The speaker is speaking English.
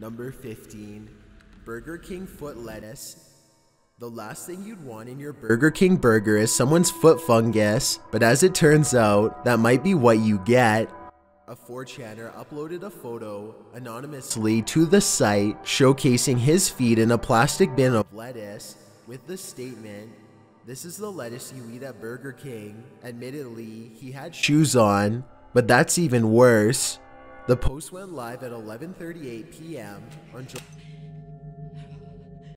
Number 15. Burger King foot lettuce. The last thing you'd want in your Burger King burger is someone's foot fungus, but as it turns out, that might be what you get. A 4chaner uploaded a photo anonymously to the site showcasing his feet in a plastic bin of lettuce with the statement, This is the lettuce you eat at Burger King. Admittedly, he had shoes on, but that's even worse. The post went live at 11:38 p.m. on July